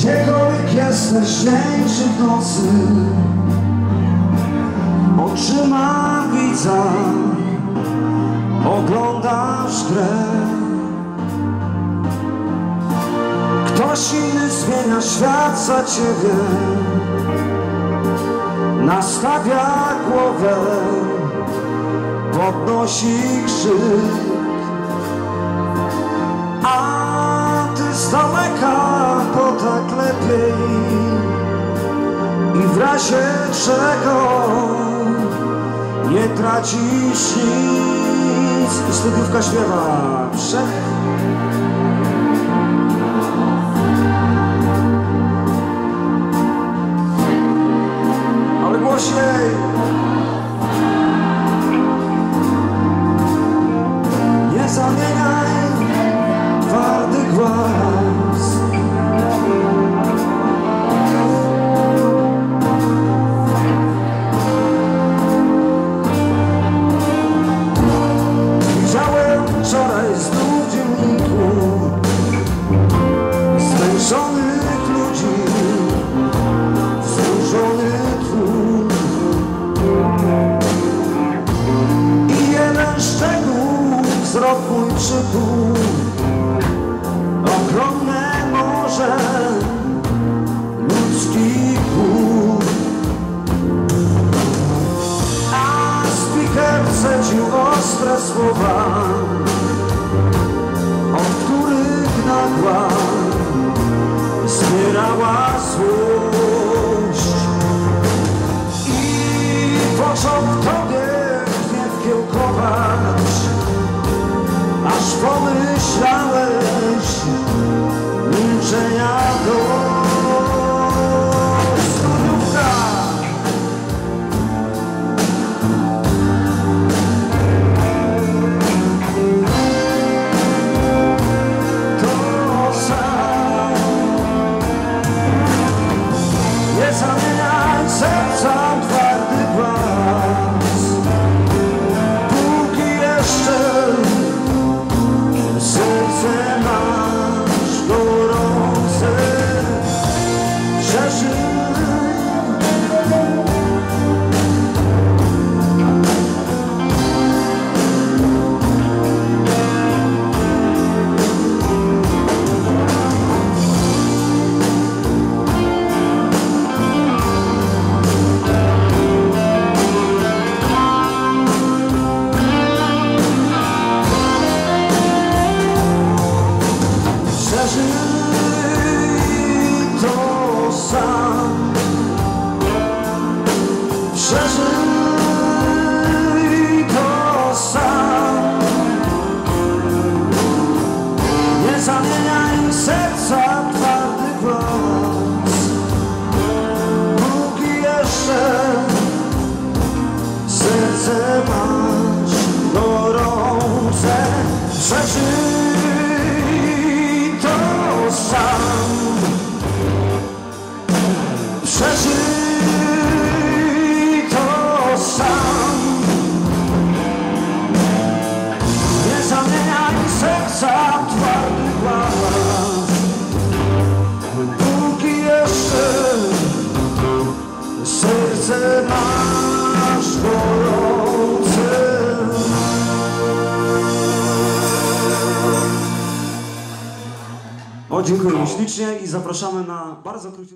Gdziekolwiek jesteś, dzień czy w nocy. Oczyma widza Oglądasz grę. Ktoś inny zmienia świat za ciebie. Nastawia głowę Podnosi krzyk. A lepiej. I w razie czego Nie tracisz nic. I studiówka śpiewa Wszech mój przykuł Ogromne morze ludzkich ból A speaker wsadził ostre słowa Od których nagła zbierała złość. I począł to sam Przeżyj To sam. Nie serca jeszcze O, dziękujemy ślicznie i zapraszamy na bardzo krótki...